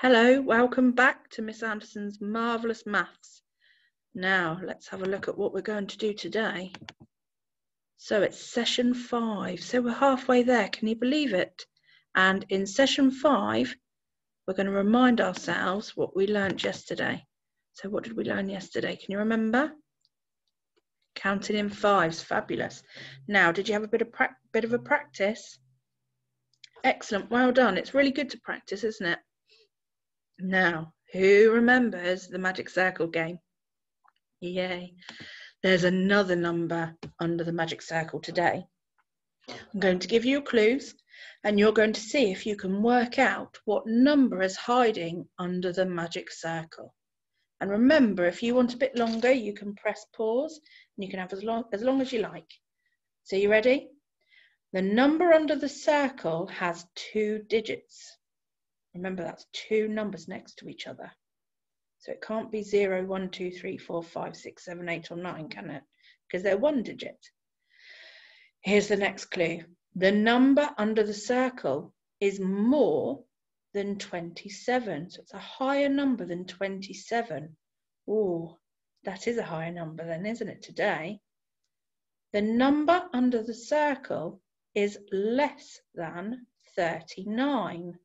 Hello, welcome back to Miss Anderson's Marvellous Maths. Now, let's have a look at what we're going to do today. So it's session five, so we're halfway there, can you believe it? And in session five, we're going to remind ourselves what we learnt yesterday. So what did we learn yesterday? Can you remember? Counting in fives, fabulous. Now, did you have a bit of, bit of a practice? Excellent, well done. It's really good to practice, isn't it? Now, who remembers the magic circle game? Yay. There's another number under the magic circle today. I'm going to give you clues and you're going to see if you can work out what number is hiding under the magic circle. And remember, if you want a bit longer, you can press pause and you can have as long as, long as you like. So you ready? The number under the circle has two digits. Remember, that's two numbers next to each other. So it can't be 0, 1, 2, 3, 4, 5, 6, 7, 8, or 9, can it? Because they're one digit. Here's the next clue. The number under the circle is more than 27. So it's a higher number than 27. Oh, that is a higher number then, isn't it, today? The number under the circle is less than 39.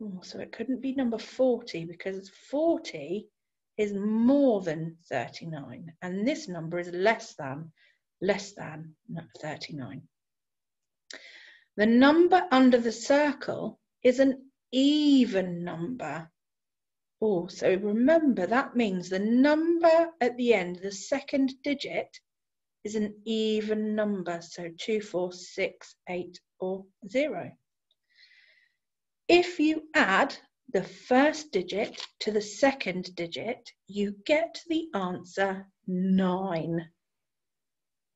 Oh, so it couldn't be number 40 because 40 is more than 39 and this number is less than less than 39. The number under the circle is an even number. Oh, so remember that means the number at the end, the second digit, is an even number. So 2, 4, 6, 8 or 0. If you add the first digit to the second digit, you get the answer 9.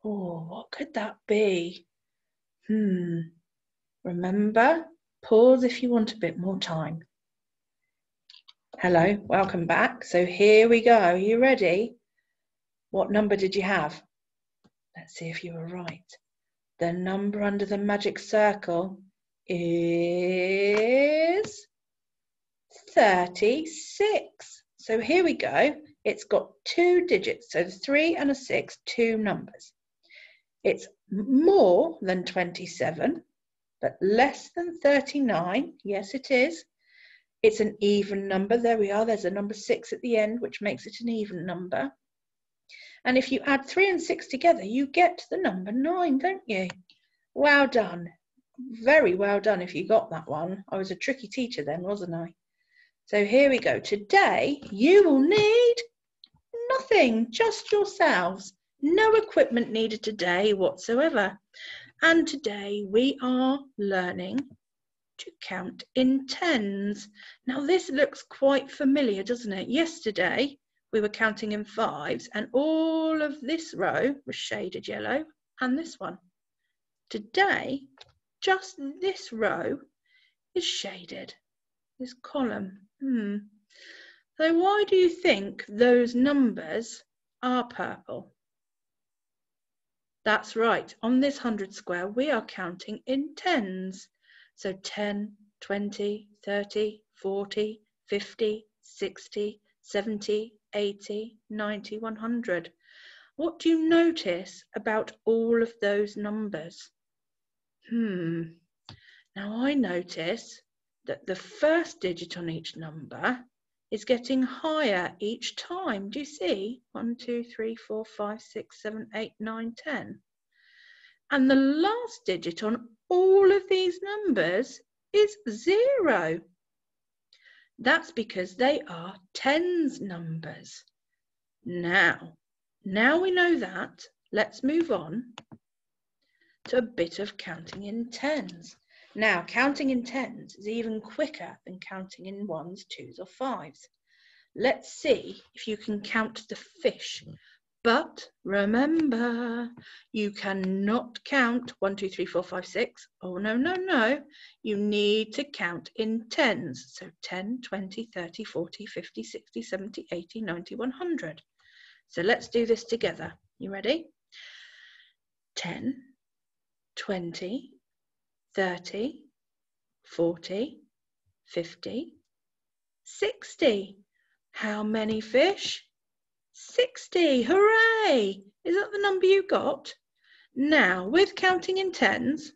Oh, what could that be? Hmm. Remember, pause if you want a bit more time. Hello, welcome back. So here we go. Are you ready? What number did you have? Let's see if you were right. The number under the magic circle is 36. So here we go. It's got two digits, so three and a six, two numbers. It's more than 27, but less than 39. Yes, it is. It's an even number. There we are. There's a number six at the end, which makes it an even number. And if you add three and six together, you get the number nine, don't you? Well done very well done if you got that one. I was a tricky teacher then, wasn't I? So here we go. Today, you will need nothing, just yourselves. No equipment needed today whatsoever. And today we are learning to count in tens. Now this looks quite familiar, doesn't it? Yesterday we were counting in fives and all of this row was shaded yellow and this one. Today just this row is shaded, this column. Hmm. So why do you think those numbers are purple? That's right, on this 100 square we are counting in tens. So 10, 20, 30, 40, 50, 60, 70, 80, 90, 100. What do you notice about all of those numbers? Hmm. Now I notice that the first digit on each number is getting higher each time. Do you see? 1, 2, 3, 4, 5, 6, 7, 8, 9, 10. And the last digit on all of these numbers is 0. That's because they are tens numbers. Now, now we know that, let's move on to a bit of counting in tens. Now, counting in tens is even quicker than counting in ones, twos, or fives. Let's see if you can count the fish. But remember, you cannot count one, two, three, four, five, six. Oh, no, no, no. You need to count in tens. So 10, 20, 30, 40, 50, 60, 70, 80, 90, 100. So let's do this together. You ready? 10, 20, 30, 40, 50, 60. How many fish? 60. Hooray! Is that the number you got? Now, with counting in tens,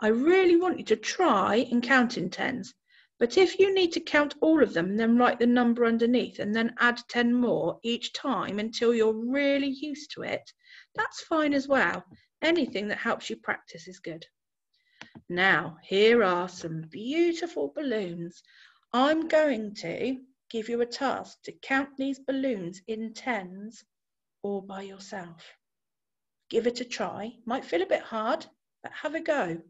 I really want you to try and count in tens. But if you need to count all of them and then write the number underneath and then add 10 more each time until you're really used to it, that's fine as well. Anything that helps you practice is good. Now, here are some beautiful balloons. I'm going to give you a task to count these balloons in tens all by yourself. Give it a try. Might feel a bit hard, but have a go.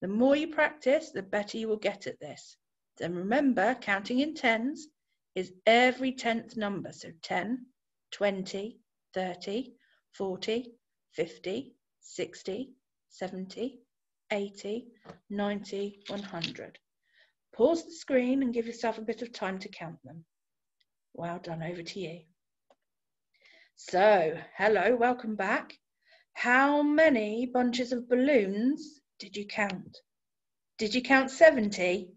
The more you practice, the better you will get at this. Then remember, counting in tens is every tenth number. So 10, 20, 30, 40, 50, 60, 70, 80, 90, 100. Pause the screen and give yourself a bit of time to count them. Well done, over to you. So, hello, welcome back. How many bunches of balloons did you count? Did you count 70?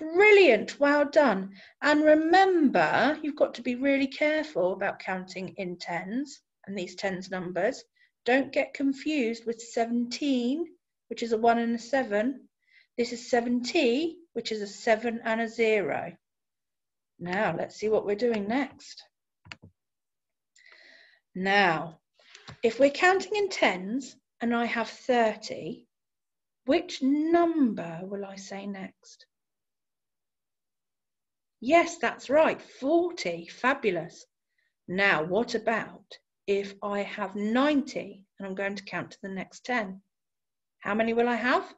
Brilliant, well done. And remember, you've got to be really careful about counting in tens and these tens numbers. Don't get confused with 17 which is a 1 and a 7. This is 7t, which is a 7 and a 0. Now, let's see what we're doing next. Now, if we're counting in tens and I have 30, which number will I say next? Yes, that's right, 40. Fabulous. Now, what about if I have 90 and I'm going to count to the next 10? How many will I have?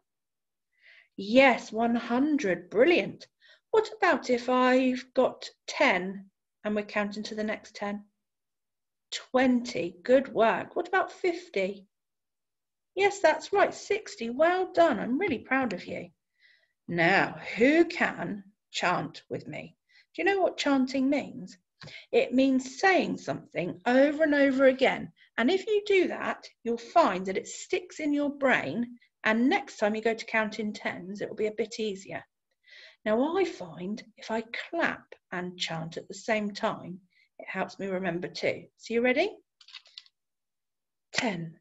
Yes, 100. Brilliant. What about if I've got 10 and we're counting to the next 10? 20. Good work. What about 50? Yes, that's right. 60. Well done. I'm really proud of you. Now, who can chant with me? Do you know what chanting means? It means saying something over and over again. And if you do that, you'll find that it sticks in your brain. And next time you go to count in tens, it will be a bit easier. Now, I find if I clap and chant at the same time, it helps me remember too. So, you ready? 10,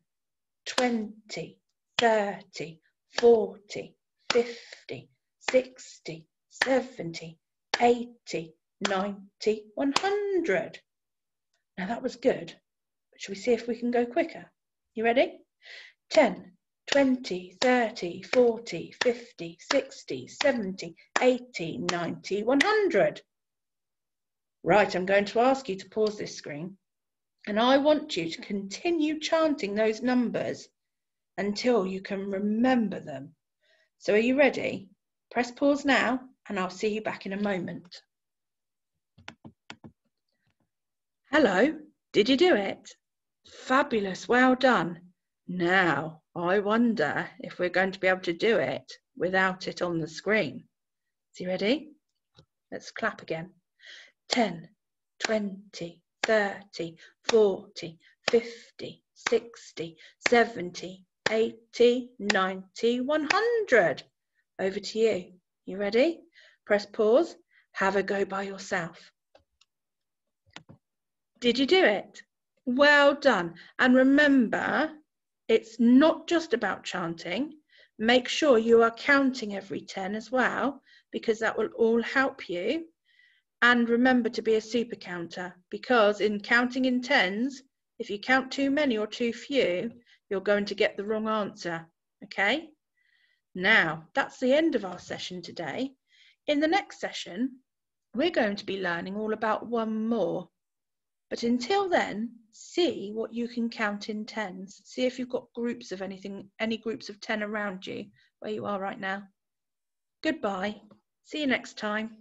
20, 30, 40, 50, 60, 70, 80, 90, 100. Now that was good. Should we see if we can go quicker? You ready? 10, 20, 30, 40, 50, 60, 70, 80, 90, 100. Right, I'm going to ask you to pause this screen and I want you to continue chanting those numbers until you can remember them. So are you ready? Press pause now and I'll see you back in a moment. Hello, did you do it? Fabulous, well done. Now, I wonder if we're going to be able to do it without it on the screen. So you ready? Let's clap again. 10, 20, 30, 40, 50, 60, 70, 80, 90, 100. Over to you. You ready? Press pause. Have a go by yourself. Did you do it? Well done. And remember, it's not just about chanting. Make sure you are counting every 10 as well, because that will all help you. And remember to be a super counter, because in counting in tens, if you count too many or too few, you're going to get the wrong answer. Okay? Now, that's the end of our session today. In the next session, we're going to be learning all about one more. But until then, see what you can count in tens. See if you've got groups of anything, any groups of 10 around you where you are right now. Goodbye. See you next time.